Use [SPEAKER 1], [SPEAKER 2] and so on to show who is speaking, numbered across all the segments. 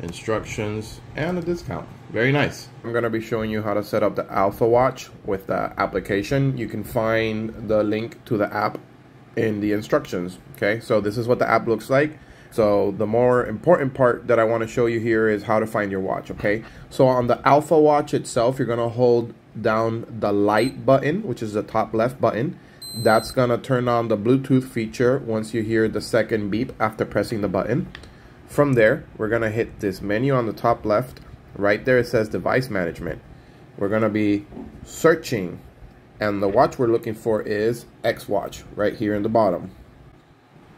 [SPEAKER 1] instructions, and a discount. Very nice. I'm going to be showing you how to set up the Alpha Watch with the application. You can find the link to the app in the instructions. Okay, so this is what the app looks like. So the more important part that I want to show you here is how to find your watch. Okay, so on the Alpha Watch itself, you're going to hold down the light button, which is the top left button. That's going to turn on the Bluetooth feature once you hear the second beep after pressing the button. From there, we're going to hit this menu on the top left. Right there it says device management. We're going to be searching and the watch we're looking for is X watch right here in the bottom.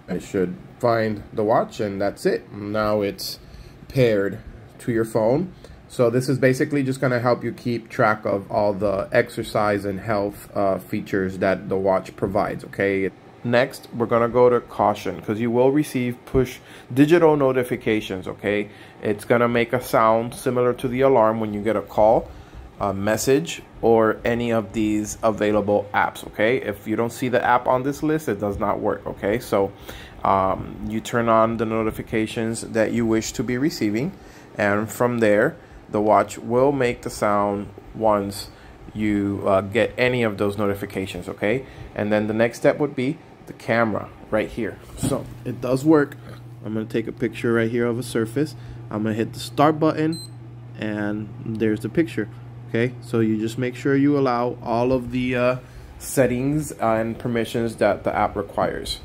[SPEAKER 1] I should find the watch and that's it. Now it's paired to your phone. So this is basically just going to help you keep track of all the exercise and health uh, features that the watch provides, okay? Next, we're going to go to caution because you will receive push digital notifications, okay? It's going to make a sound similar to the alarm when you get a call, a message, or any of these available apps, okay? If you don't see the app on this list, it does not work, okay? So um, you turn on the notifications that you wish to be receiving, and from there, the watch will make the sound once you uh, get any of those notifications, okay? And then the next step would be the camera right here. So it does work. I'm gonna take a picture right here of a surface. I'm gonna hit the start button and there's the picture. Okay, so you just make sure you allow all of the uh, settings and permissions that the app requires.